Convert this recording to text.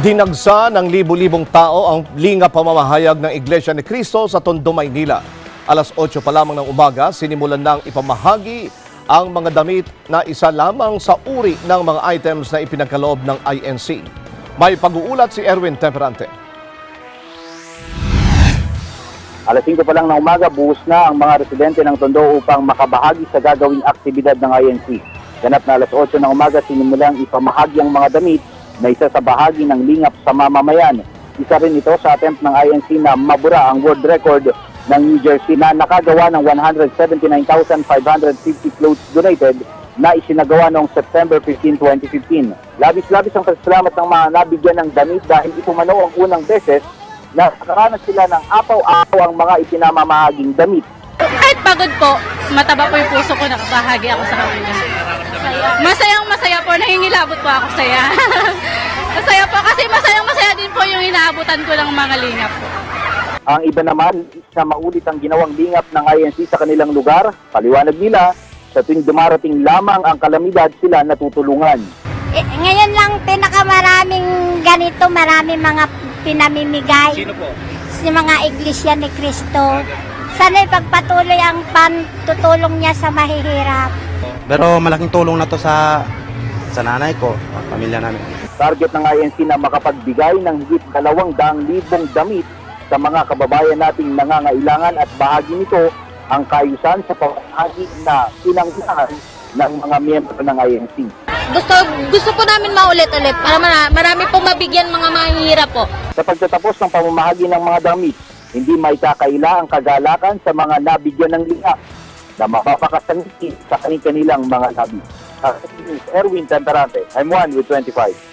Dinagsa ng libu-libong tao ang linga pamamahayag ng Iglesia ni Cristo sa Tondo, Maynila. Alas 8 pa lamang ng umaga, sinimulan nang ipamahagi ang mga damit na isa lamang sa uri ng mga items na ipinagkaloob ng INC. May pag-uulat si Erwin Temperante. Alas 5 pa lang ng umaga, buhos na ang mga residente ng Tondo upang makabahagi sa gagawing aktibidad ng INC. Ganap na alas 8 ng umaga, sinimulang ipamahagi ang mga damit na isa sa bahagi ng lingap sa mamamayan. Isa rin ito sa attempt ng INC na mabura ang world record ng New Jersey na nakagawa ng 179,550 clothes donated na isinagawa noong September 15, 2015. Labis-labis ang pasalamat ng mga nabigyan ng damit dahil ito mano ang unang beses na nakaranas sila ng apaw-apaw ang mga ipinamamahaging damit. Kahit pagod po, mataba po yung puso ko, nakabahagi ako sa kanila. Masayang masaya po, nahingilabot po ako saya. masaya po kasi masayang masaya din po yung inaabutan ko ng mga lingap po. Ang iba naman, sa maulit ang ginawang lingap ng INC sa kanilang lugar, paliwanag nila, sa tuwing dumarating lamang ang kalamidad sila natutulungan. Eh, ngayon lang pinakamaraming ganito, maraming mga pinamimigay. Sino po? Sa mga iglesia ni Cristo. Sana ipagpatuloy ang pantutulong niya sa mahihirap. Pero malaking tulong na to sa sa nanay ko, pamilya namin. Target ng INC na makapagbigay ng higit dalawang daang libong damit sa mga kababayan nating nangangailangan at bahagi nito ang kayusan sa pamahagi na pinanggahan ng mga miyembro ng INC. Gusto, gusto po namin maulit-ulit para marami, marami pong mabigyan mga mahihirap po. Sa pagtatapos ng pamamahagi ng mga damit, hindi may kakaila ang kagalakan sa mga nabigyan ng linga na mapapakasangiti sa kanilang mga labi. Erwin Temperante, I'm one with 25.